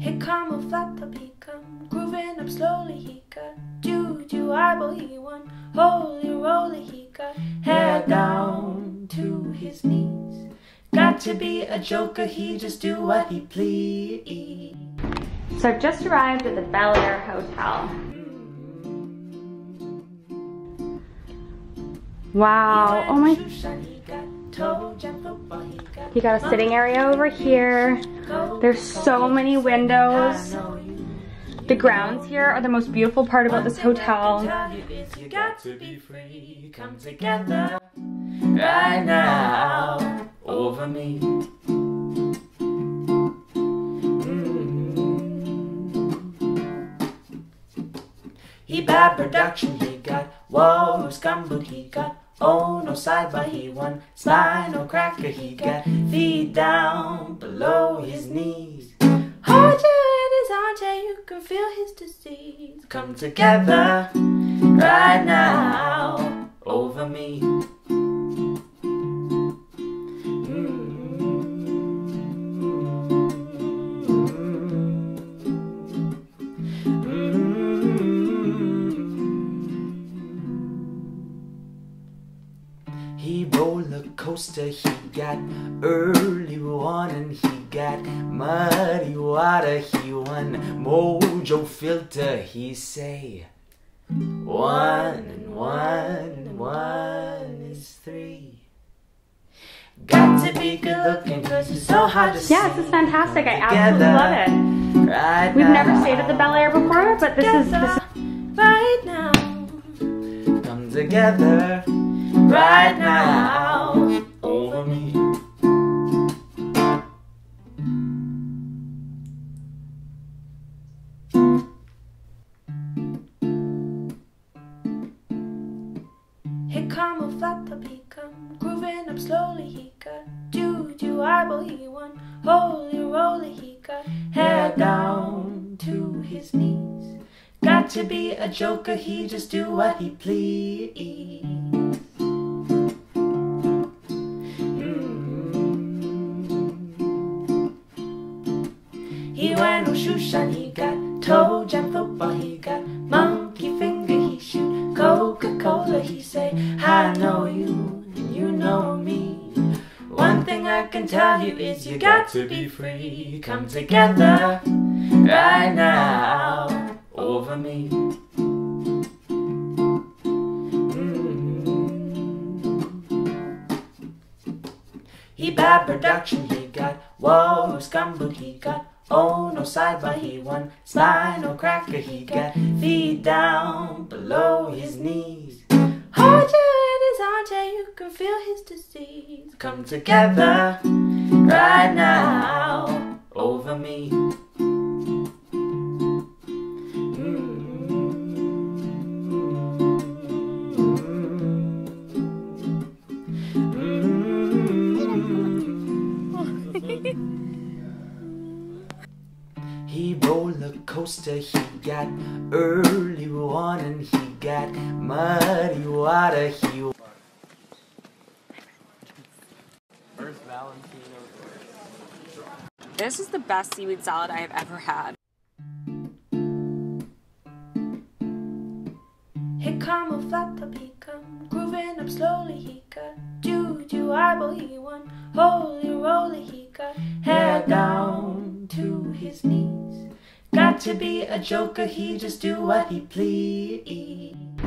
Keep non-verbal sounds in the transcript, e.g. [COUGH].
He come a flat top, he come grooving up slowly. He got juju eyeball, he won holy roly. He got hair down to his knees. Got to be a joker, he just do what he please. So I've just arrived at the Bel Air Hotel. Mm-hmm. Wow, oh my, you got a sitting area over here. There's so many windows. The grounds here are the most beautiful part about this hotel. Right now over me. He bad production, he got scumboot, he got oh no side but he won spinal cracker, he got feet down below his knees. You in his armchair, you can feel his disease. Come together right now He roller coaster, he got early morning, he got muddy water, he won mojo filter, he say one and one and one is three. Got to be good looking cause it's so hard to this is fantastic. I absolutely love it. Right We've never stayed at the Bel Air before, but this is this is right now. Come together right now over me. He come a flat top, he come grooving up slowly. He got juju eyeball, he won holy roly. He got hair down to his knees. Got to be a joker, he just do what he please. He got toe jam football, he got monkey finger, he shoot Coca-Cola, he say, I know you, and you know me. One thing I can tell you is you got to be free. Come together right now over me. Mm-hmm. He bad production, he got whoa, scumboot, he got oh no side but he won No cracker, he got feet down below his knees. Hold you in his armchair, you can feel his disease. Come together right now over me. He mm-hmm. mm-hmm. mm-hmm. [LAUGHS] roller coaster, he got early morning, he got muddy water, he First Valentino. This is the best seaweed salad I have ever had. He come a flat top, he come grooving up slowly. He got juju eyeball, he won holy roly. He got hair down to his knees. To be a joker, he just do what he please.